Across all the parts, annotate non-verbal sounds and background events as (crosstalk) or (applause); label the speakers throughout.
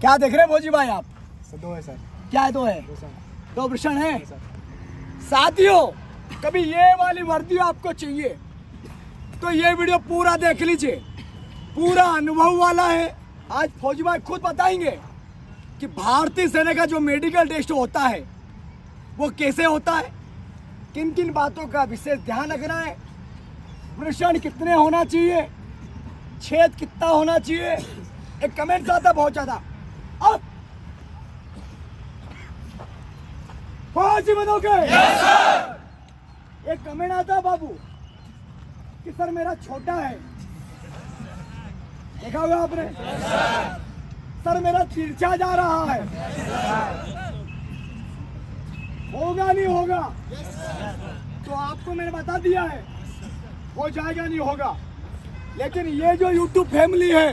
Speaker 1: क्या देख रहे हैं भोजी भाई आप?
Speaker 2: दो है सर।
Speaker 1: क्या है दो है?
Speaker 2: दो सर।
Speaker 1: दो वृषण है? साथियों कभी ये वाली वर्दी आपको चाहिए तो ये वीडियो पूरा देख लीजिए। पूरा अनुभव वाला है। आज फौजी भाई खुद बताएँगे कि भारतीय सेना का जो मेडिकल टेस्ट होता है वो कैसे होता है? किन किन बातों का विशेष ध्यान रखना है? वृषण कितने होना चाहिए? छेद कितना होना चाहिए? एक कमेंट आता बहुत ज़्यादा। फौजी बनोगे एक कमेंट आता बाबू कि सर मेरा छोटा है। देखा होगा आपने? सर मेरा तिरछा जा रहा है। होगा नहीं होगा? तो आपको मैंने बता दिया है हो जाएगा नहीं होगा। लेकिन ये जो YouTube फैमिली है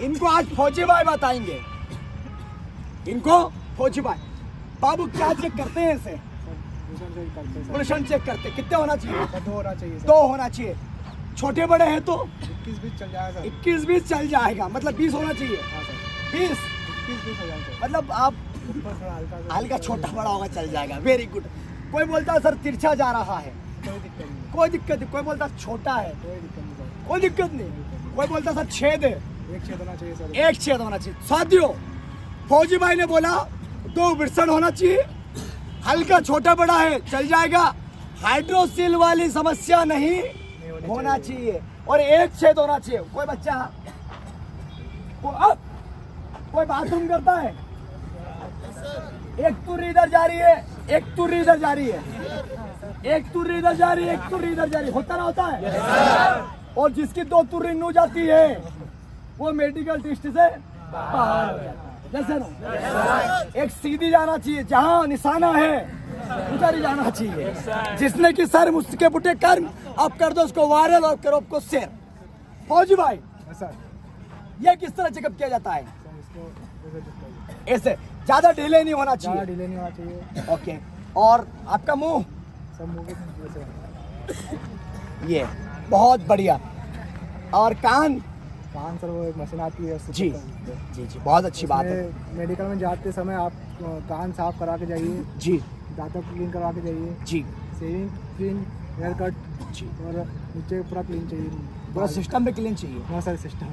Speaker 1: इनको आज फौजी भाई बताएँगे। इनको फौजी भाई बाबू क्या चेक करते हैं इसे?
Speaker 2: हैं
Speaker 1: चेक करते कितने होना चाहिए?
Speaker 2: दो होना चाहिए
Speaker 1: दो होना चाहिए। छोटे बड़े हैं तो?
Speaker 2: इक्कीस बीस चल जाएगा
Speaker 1: इक्कीस बीस चल जाएगा। मतलब बीस होना चाहिए।
Speaker 2: हाँ
Speaker 1: बीस? मतलब आप
Speaker 2: हल्का
Speaker 1: छोटा बड़ा होगा चल जाएगा। वेरी गुड कोई बोलता सर तिरछा जा रहा है।
Speaker 2: कोई दिक्कत नहीं।
Speaker 1: कोई दिक्कत नहीं। कोई बोलता छोटा है।
Speaker 2: कोई दिक्कत नहीं
Speaker 1: कोई दिक्कत नहीं। कोई बोलता सर छेद है।
Speaker 2: एक छेद होना चाहिए
Speaker 1: एक छेद होना चाहिए। साथियों फौजी भाई ने बोला दो विरसन होना चाहिए। हल्का छोटा बड़ा है चल जाएगा। हाइड्रोसिल वाली समस्या नहीं
Speaker 2: होना
Speaker 1: चाहिए। और एक छेद होना चाहिए। कोई बच्चा को अब कोई बाथरूम करता है? एक तुर्री इधर जा रही है एक तुर्री इधर जा रही है। एक तुर्री इधर जा रही है एक तुर्री इधर जा रही है। होता ना होता है? और जिसकी दो तुर्री नू जाती है वो मेडिकल टेस्ट से बाहर हो जैसे ना एक सीधी जाना चाहिए जहाँ निशाना है उधर ही जाना चाहिए। जिसने की सर मुझके बुटे कर्म आप कर दो उसको वायरल और करो आपको शेयर फौजी भाई
Speaker 2: हाँ
Speaker 1: ये किस तरह चेकअप किया जाता है?
Speaker 2: ऐसे
Speaker 1: ज़्यादा डिले नहीं होना चाहिए।
Speaker 2: डिले नहीं होना चाहिए।
Speaker 1: ओके और आपका मुँह? ये बहुत बढ़िया। और कान?
Speaker 2: कान सर वो एक मशीन आती है उससे
Speaker 1: जी। जी जी बहुत अच्छी बात है।
Speaker 2: मेडिकल में जाते समय आप कान साफ़ करा के जाइए।
Speaker 1: जी।
Speaker 2: दांतों को क्लीन करवा के जाइए।
Speaker 1: जी।
Speaker 2: सेविंग क्लीन हेयर कट
Speaker 1: जी।
Speaker 2: और नीचे पूरा क्लीन चाहिए।
Speaker 1: पूरा सिस्टम भी क्लीन चाहिए?
Speaker 2: हाँ सर सिस्टम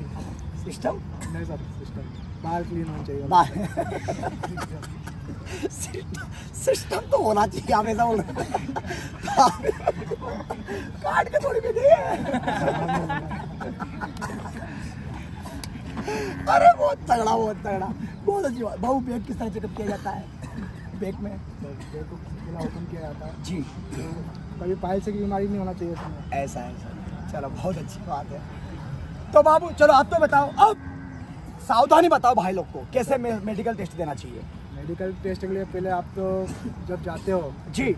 Speaker 1: सिस्टम
Speaker 2: नहीं सर सिस्टम बाल क्लीन होना चाहिए।
Speaker 1: सिस्टम तो होना चाहिए आप ऐसा बोल रहे काट के थोड़ी भी दिए (laughs) (laughs) अरे बहुत तगड़ा बहुत तगड़ा। बहुत अच्छी बात। भाऊ बैग किस तरह चेकअप किया जाता है? बैग में।
Speaker 2: ओपन किया जाता है
Speaker 1: जी।
Speaker 2: कभी पाइल से की बीमारी नहीं होना चाहिए उसमें
Speaker 1: ऐसा है सर चलो बहुत अच्छी बात है। तो बाबू चलो आप तो बताओ। अब सावधानी बताओ भाई लोग को। कैसे मे- मेडिकल टेस्ट देना चाहिए?
Speaker 2: मेडिकल टेस्ट के लिए पहले आप तो जब जाते हो
Speaker 1: जी।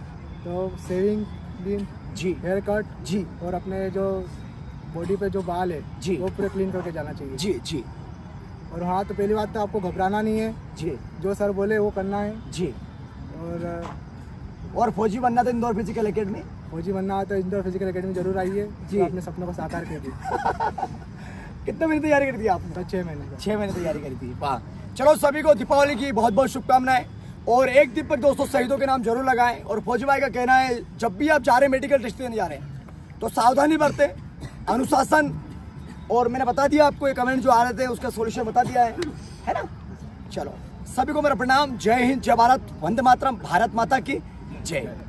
Speaker 2: तो सेविंग क्लीन
Speaker 1: जी।
Speaker 2: हेयर कट
Speaker 1: जी।
Speaker 2: और अपने जो बॉडी पे जो बाल है
Speaker 1: जी।
Speaker 2: वो पूरे क्लीन करके जाना चाहिए।
Speaker 1: जी जी।
Speaker 2: और हाँ तो पहली बात तो आपको घबराना नहीं है।
Speaker 1: जी।
Speaker 2: जो सर बोले वो करना है।
Speaker 1: जी।
Speaker 2: और
Speaker 1: और फौजी बनना था इंदौर फ़िज़िकल अकेडमी
Speaker 2: फौजी बनना है तो इंदौर फ़िज़िकल अकेडमी ज़रूर आइए।
Speaker 1: जी।
Speaker 2: तो अपने सपनों को साकार कर (laughs) दी
Speaker 1: कितने महीने तैयारी करी थी आपने?
Speaker 2: तो छः महीने
Speaker 1: छः महीने तैयारी करी थी वाह। चलो सभी को दीपावली की बहुत बहुत शुभकामनाएँ। और एक दीपक दोस्तों शहीदों के नाम ज़रूर लगाएँ। और फौजी भाई का कहना है जब भी आप जा रहे हैं मेडिकल टेस्ट देने जा रहे हैं तो सावधानी बरतें। अनुशासन और मैंने बता दिया आपको, ये कमेंट जो आ रहे थे, उसका सोल्यूशन बता दिया है। है ना? चलो, सभी को मेरा प्रणाम। जय हिंद, जय भारत। वंदे मातरम, भारत माता की जय।